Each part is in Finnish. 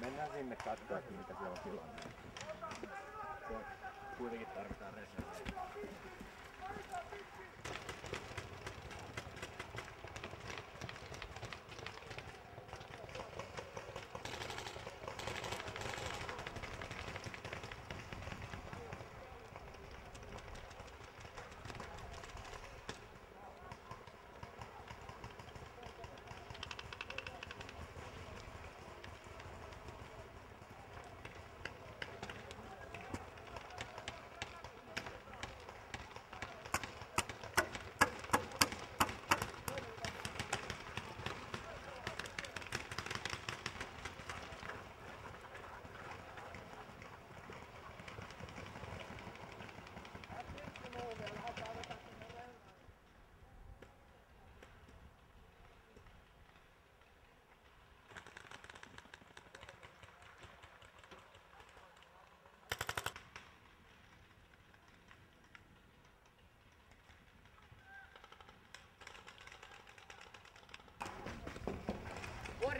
Mennään sinne katsoa, mitä siellä on tilanne. Kuitenkin tarvitaan reserviä.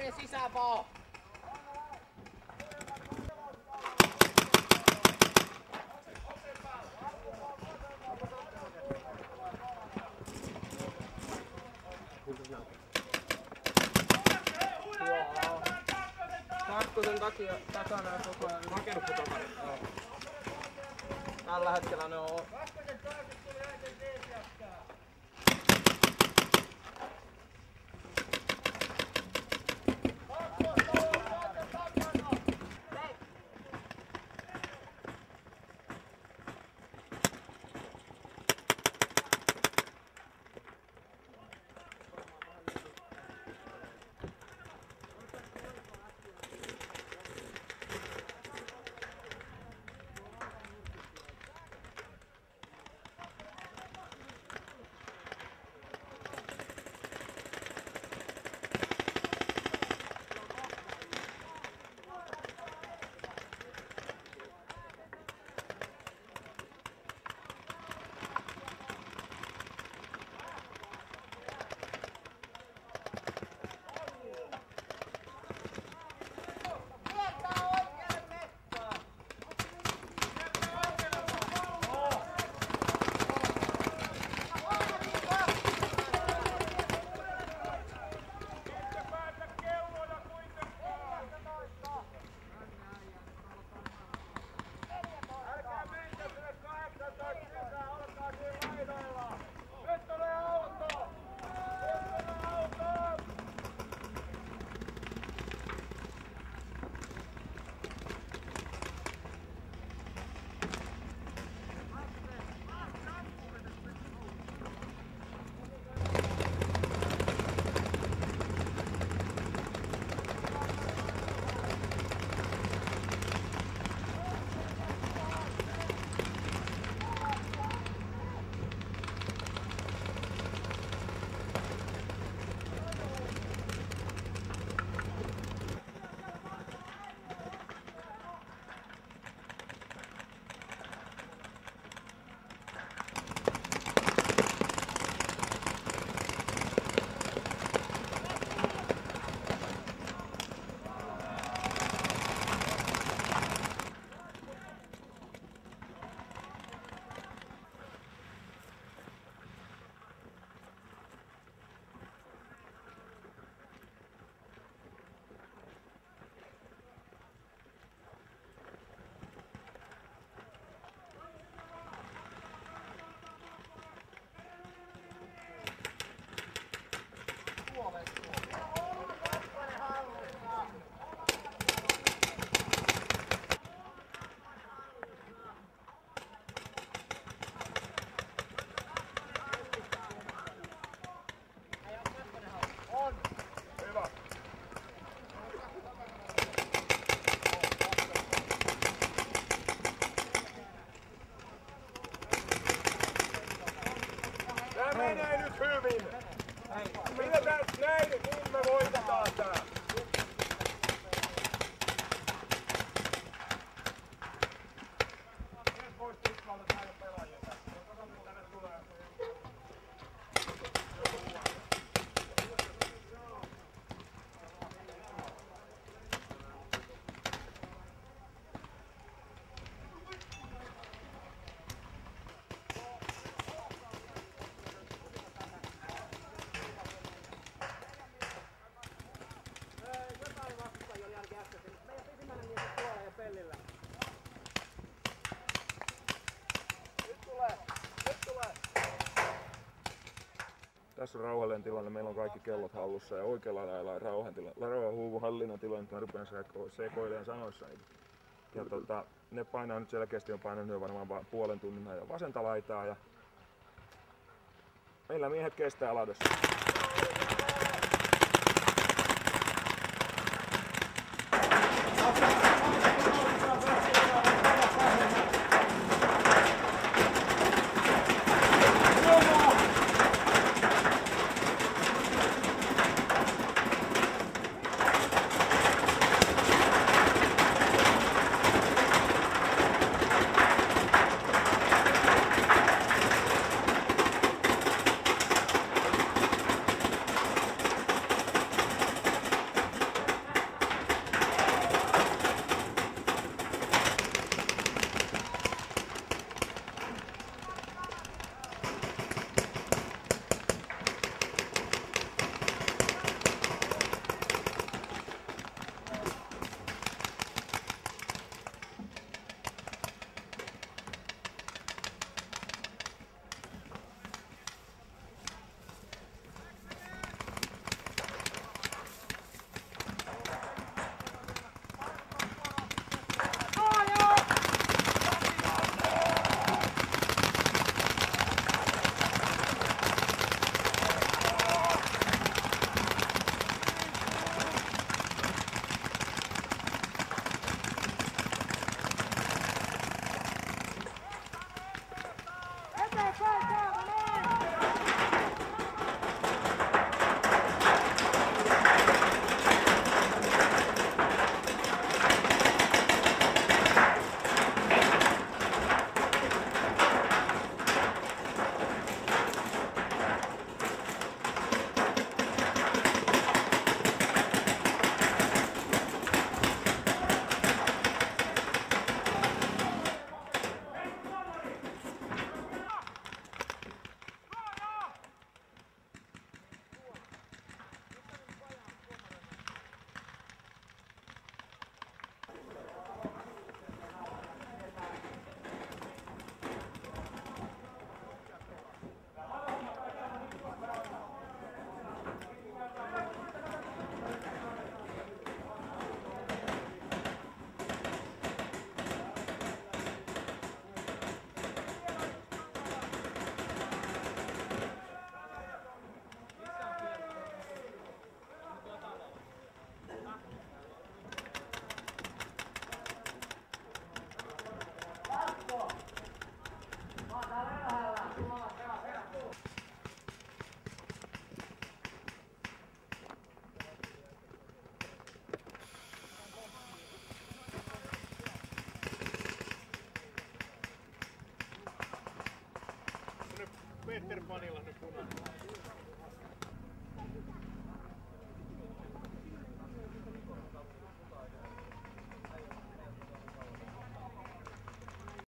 Vuorien sisään vaan! Kakkosen takia takana on koko ajan. Hakenut takana. Tällä hetkellä ne on Tää Tässä on rauhallinen tilanne, meillä on kaikki kellot hallussa ja oikealla lailla rauhan tila, rauhan huuvun hallinnan tilanne, mä rupean seko- sekoilemaan sanoissa. Ja tota, ne painaa nyt selkeästi, on painanut jo varmaan va- puolen tunnin ajan vasenta laitaa ja meillä miehet kestää ladossa. money with